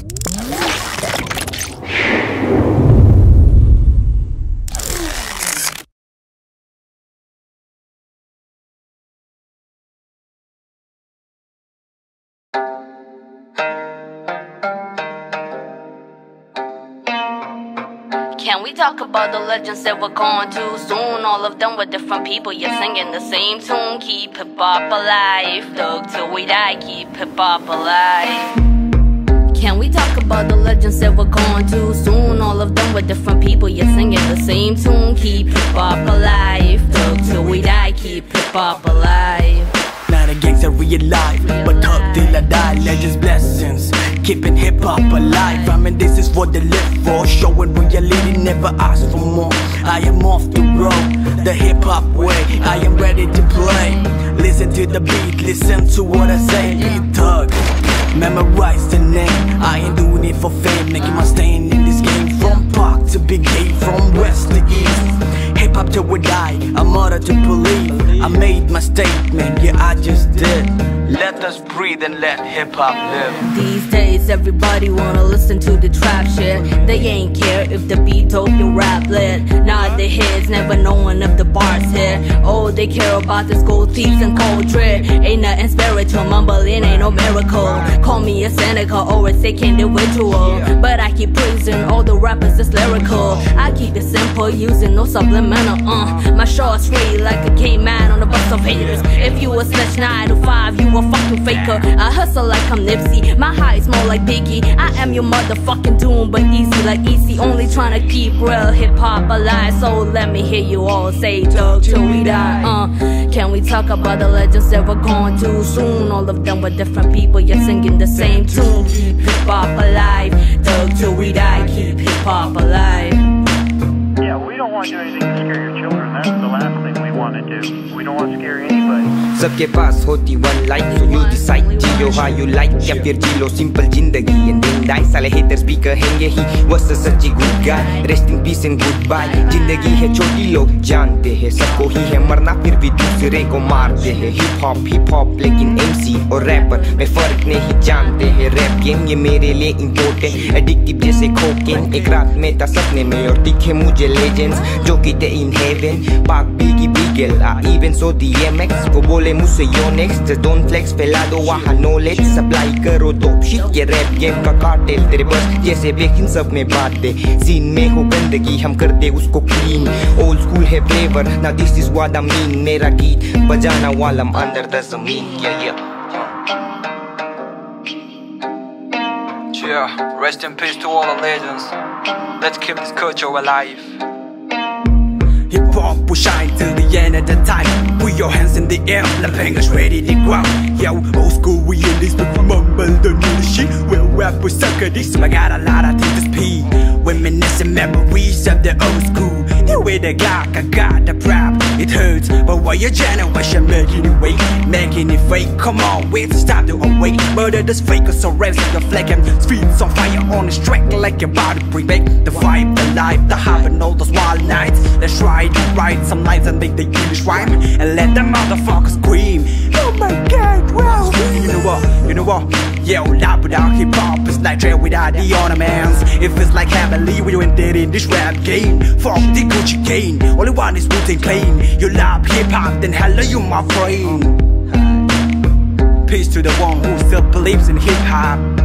Can we talk about the legends that were gone too soon? All of them were different people, yet singing the same tune. Keep hip hop alive, thug till we die. Keep hip hop alive. Can we talk about the legends that we're going too soon? All of them were different people, yet singing the same tune. Keep hip hop alive, thug till we die. Keep hip hop alive. Not a gangster real life, but thug till I die. Legends blessings, keeping hip hop alive. I mean, this is what they live for. Showing reality, never ask for more. I am off the road, the hip hop way. I am ready to play. Listen to the beat, listen to what I say. Be thug, memorize the name. I made my statement, yeah, I just did. Let us breathe and let hip hop live. These days, everybody wanna listen to the trap shit. They ain't care if the beat your rap lit. Nod their heads, never knowing if the bars hit. Oh, they care about the school thieves and cold trip. Ain't nothing spiritual, mumbling ain't no miracle. Call me a cynical or a sick individual. But I keep praising all the rappers that's lyrical. I keep it simple, using no subliminal. Uh, my shorts free like a K-man on a bus of haters. If you a snitch 9 to 5, you a fucking faker. I hustle like I'm Nipsey. My highs more like Biggie. I am your motherfucking doom, but easy like easy. Only trying to keep real hip hop alive. So let me hear you all say thug till we die. Uh, can we talk about the legends that were gone too soon? All of them were different people, yet singing the same tune. Hip hop alive. Do. We don't want to scare anybody. सबके पास होती one life so you decide Jio how you like या फिर जी लो simple ज़िंदगी and then die साले haters भी कहेंगे ही वस सच्ची good guy rest in peace and goodbye ज़िंदगी है छोटी, लोग जानते हैं, सबको ही है मरना, फिर भी दूसरे को मारते हैं। हिप हॉप हिप हॉप लेकिन एमसी और रैपर में फ़र्क नहीं जानते हैं। रैप गेम ये मेरे लिए इम्पोर्टेंट एडिक्टिव जैसे खोकेन एक रात में था सपने में, और दिखे मुझे लेजेंड्स जो कि थे in heaven Pac Biggie beagle I even saw the MX को बोले मुझसे यो नेक्स्ट डोंट फ्लेक्स फैला दो वहाँ नॉलेज सप्लाई करो तो शिट ये रैप गेम का कार्टेल तेरे बस जैसे बेकिन सब में बात दे सीन में हो गंदगी हम कर दे उसको क्लीन ओल्ड स्कूल है फ्लेवर ना this is what I mean मेरा गीत बजाना वाला अंडर द ज़मीन yeah yeah. Yeah, rest in peace to all the legends. Let's keep this culture alive. Hop will shine till the end of the time. Put your hands in the air, the bangers ready to go. Yo, old school, we in this, but we mumble the new shit. Well, rap with sucker this, I got a lot of things to speed. Reminiscing memories of the old school. You with the Glock, I got the prop. It hurts, but why your generation making it wait, making it fake? Come on, wait, stop to awake. Murder this faker, so like a flag and streets on fire on the track like your body bring back the vibe, the life, the hype, and all those wild nights. Let's try to write some lines and make the English rhyme and let the motherfuckers scream. Oh my god, wow! You know what? You know what? Yo, rap without hip hop is like trap without the ornaments. If it's like heavenly, we went dead in this rap game. Fuck the Gucci cane. Only one is Wu clean. You love hip hop, then hello, you my friend. Peace to the one who still believes in hip hop.